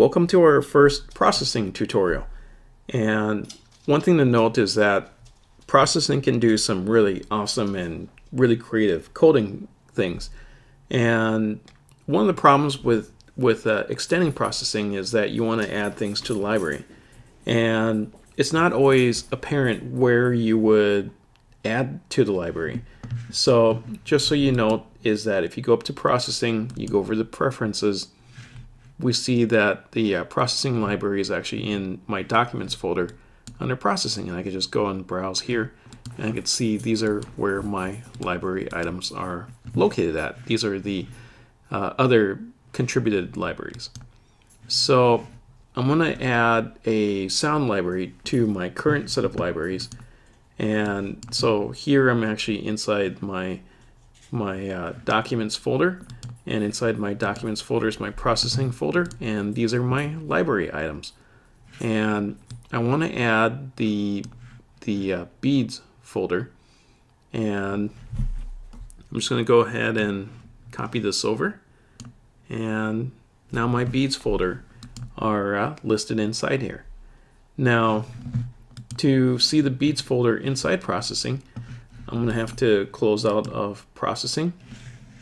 Welcome to our first processing tutorial. And one thing to note is that processing can do some really awesome and really creative coding things. And one of the problems with with uh, extending processing is that you want to add things to the library. And it's not always apparent where you would add to the library. So just so you know is that if you go up to processing, you go over the preferences, we see that the uh, processing library is actually in my documents folder under processing and I can just go and browse here and I can see these are where my library items are located at. These are the uh, other contributed libraries. So I'm going to add a sound library to my current set of libraries and so here I'm actually inside my my uh, documents folder and inside my documents folder is my processing folder and these are my library items. And I want to add the the uh, beads folder and I'm just going to go ahead and copy this over. And now my beads folder are uh, listed inside here. Now to see the beads folder inside processing I'm going to have to close out of processing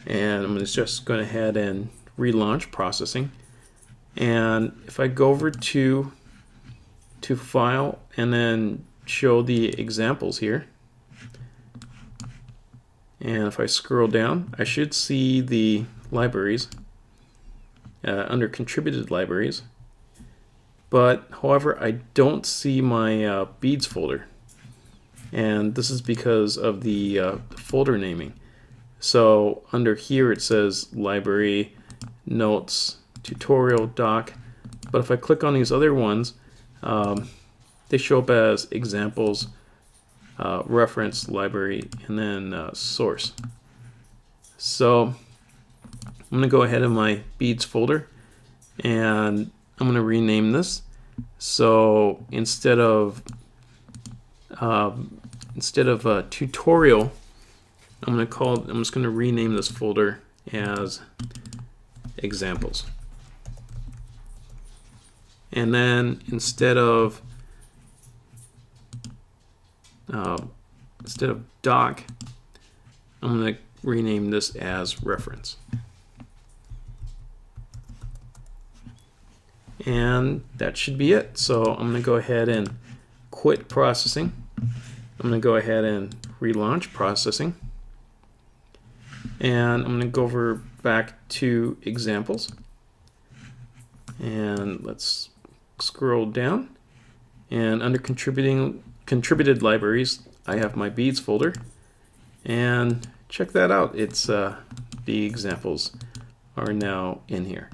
and I'm just going ahead and relaunch processing. And if I go over to to file and then show the examples here. And if I scroll down I should see the libraries uh, under contributed libraries. But however I don't see my uh, beads folder. And this is because of the uh, folder naming so under here it says library, notes, tutorial, doc. But if I click on these other ones, um, they show up as examples, uh, reference, library, and then uh, source. So I'm going to go ahead in my beads folder and I'm going to rename this. So instead of um, instead of a tutorial I'm going to call, I'm just going to rename this folder as examples. And then instead of uh, instead of doc, I'm going to rename this as reference. And that should be it. So I'm going to go ahead and quit processing. I'm going to go ahead and relaunch processing. And I'm going to go over back to examples. And let's scroll down. And under contributing contributed libraries, I have my beads folder. And check that out. It's uh, the examples are now in here.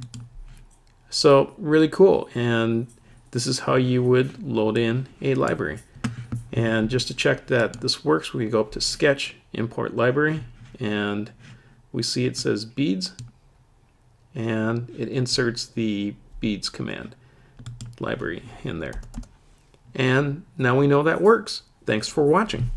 So really cool. And this is how you would load in a library. And just to check that this works, we go up to Sketch, Import Library, and we see it says beads and it inserts the beads command library in there. And now we know that works. Thanks for watching.